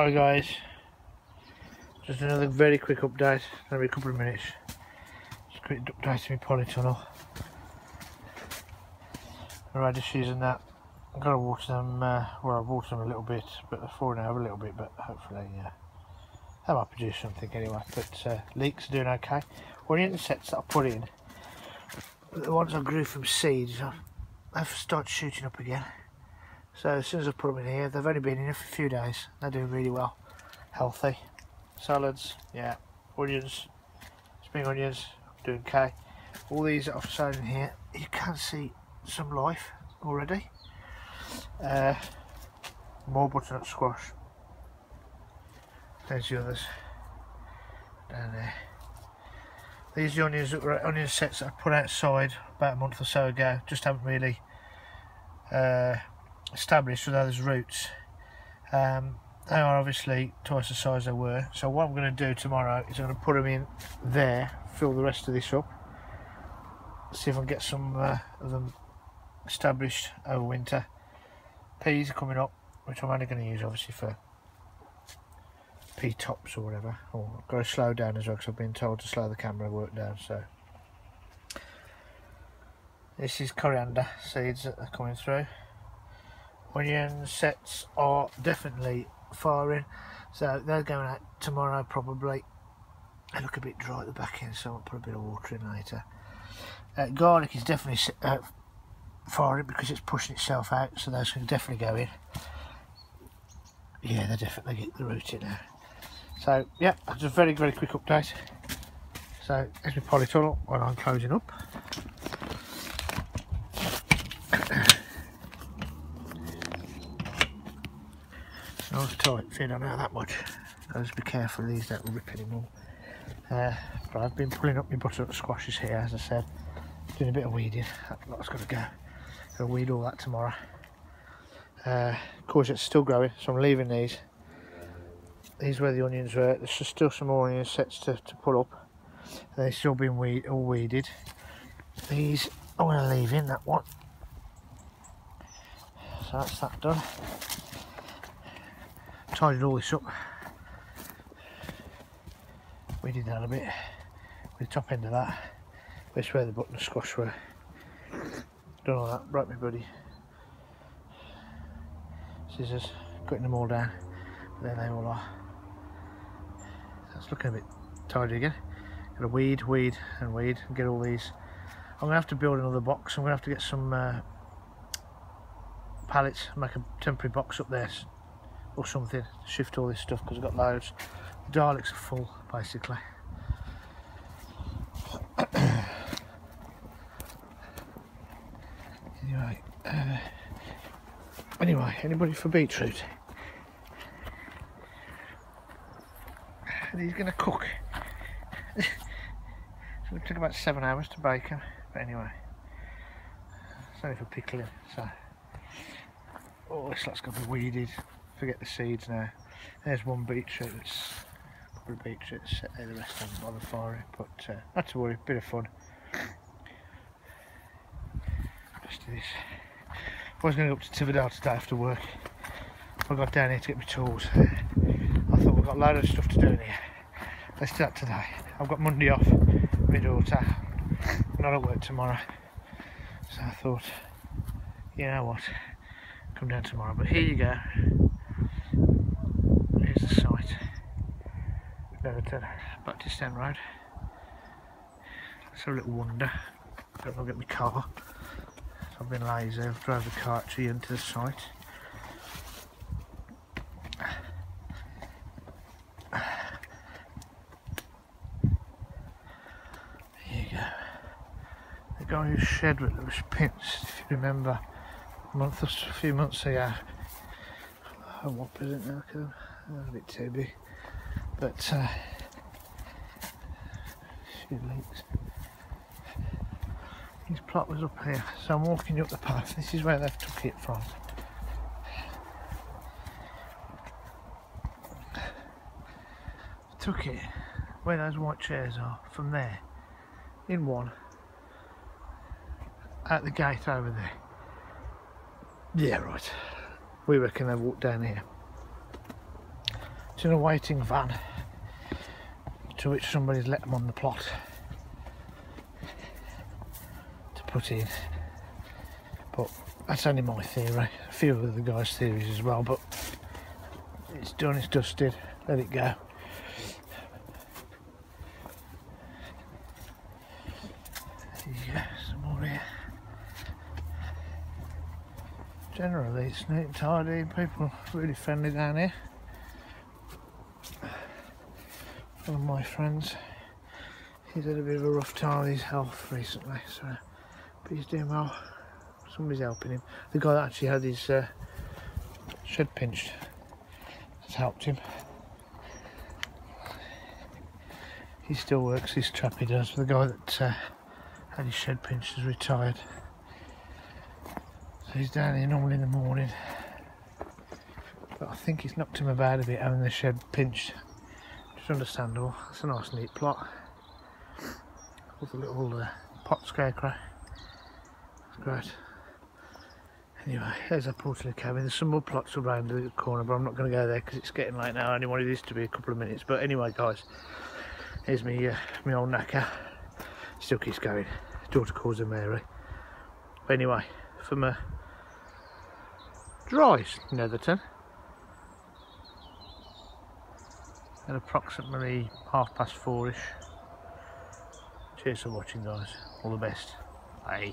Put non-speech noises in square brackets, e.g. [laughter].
Hi guys, just another very quick update, every couple of minutes. Just quick update to my polytunnel. Radishes and that. I've got to water them, uh, well I've watered them a little bit, but they're falling over a little bit, but hopefully uh, they might produce something anyway. But uh, leeks are doing okay. One of the sets that I put in, the ones I grew from seeds, I've started shooting up again. So as soon as I put them in here, they've only been in here for a few days. They're doing really well, healthy. Salads, yeah. Onions, spring onions, doing okay. All these that I've sown in here, you can see some life already. Uh, more butternut squash. There's the others down there. These are the onions that were onion sets that I put outside about a month or so ago. Just haven't really uh, established with those roots. Um, they are obviously twice the size they were. So what I'm going to do tomorrow is I'm going to put them in there, fill the rest of this up, see if I can get some uh, of them established over winter. Peas are coming up, which I'm only going to use obviously for pea tops or whatever. Oh, I've got to slow down as well because I've been told to slow the camera work down. So this is coriander seeds that are coming through onion sets are definitely firing. So they're going out tomorrow probably. They look a bit dry at the back end so I'll put a bit of water in later. Uh, garlic is definitely uh, firing because it's pushing itself out so those can definitely go in. Yeah they definitely get the root in there. So yeah that's a very very quick update. So there's my polytunnel when I'm closing up Nice tight fin, I know that much. Just be careful these don't rip anymore. Uh, but I've been pulling up my butternut squashes here, as I said. Doing a bit of weeding. That lot's got to go. Gonna weed all that tomorrow. Uh, it's still growing, so I'm leaving these. These where the onions were. There's still some more onion sets to, to pull up. They've still been weed, all weeded. These I'm going to leave in that one. So that's that done tidied all this up. We did that a bit with the top end of that. This where the button squash were. Done all that, right my buddy. Scissors, cutting them all down. There they all are. That's looking a bit tidy again. Got to weed, weed and weed and get all these. I'm going to have to build another box. I'm going to have to get some uh, pallets, make a temporary box up there or something. Shift all this stuff because I've got loads. The Daleks are full basically. [coughs] Anyway uh, anyway anybody for beetroot? He's gonna cook. So [laughs] it took about seven hours to bake him, but anyway. It's only for pickling so. Oh this lot's got to be weeded forget the seeds now. There's one beetroot that's couple of beetroots set there, the rest of them on the fire, but uh, not to worry, bit of fun. Just this. I was going to go up to Tividale today after work. I got down here to get my tools. I thought we've got a load of stuff to do in here. Let's do that today. I've got Monday off, my daughter. Not at work tomorrow. So I thought, you know what, come down tomorrow. But here you go. Here's the site. Beverton uh, Baptist End Road. It's a little wonder. Don't I'll get my car. I've been lazy, I've drove the car actually into the site. Here you go. The guy who shed with those pins, if you remember, a month or a few months ago. Oh, what is it now? A bit too big. But uh, few leeks. His plot was up here, so I'm walking up the path. This is where they've took it from. Took it where those white chairs are from there in one at the gate over there. Yeah, right. We reckon they've walked down here. It's in a waiting van to which somebody's let them on the plot to put in. But that's only my theory. A few of the guys' theories as well, but it's done, it's dusted, let it go. Some more here. Generally, it's neat tidy, people really friendly down here. One of my friends, he's had a bit of a rough time with his health recently, so but he's doing well. Somebody's helping him. The guy that actually had his uh, shed pinched has helped him. He still works this trap he does. The guy that uh, had his shed pinched has retired. So he's down here normally in the morning. But I think he's knocked him about a bit having the shed pinched. It's understandable. It's a nice neat plot. With a little uh, pot scarecrow. It's great. Anyway, there's a Portakabin. There's some more plots around the corner, but I'm not going to go there because it's getting late now. I only wanted this to be a couple of minutes. But anyway, guys, here's me, uh, my old knacker. Still keeps going. Daughter calls her Mary. But anyway, from a dry Netherton, at approximately half past four-ish. Cheers for watching, guys. All the best. Bye.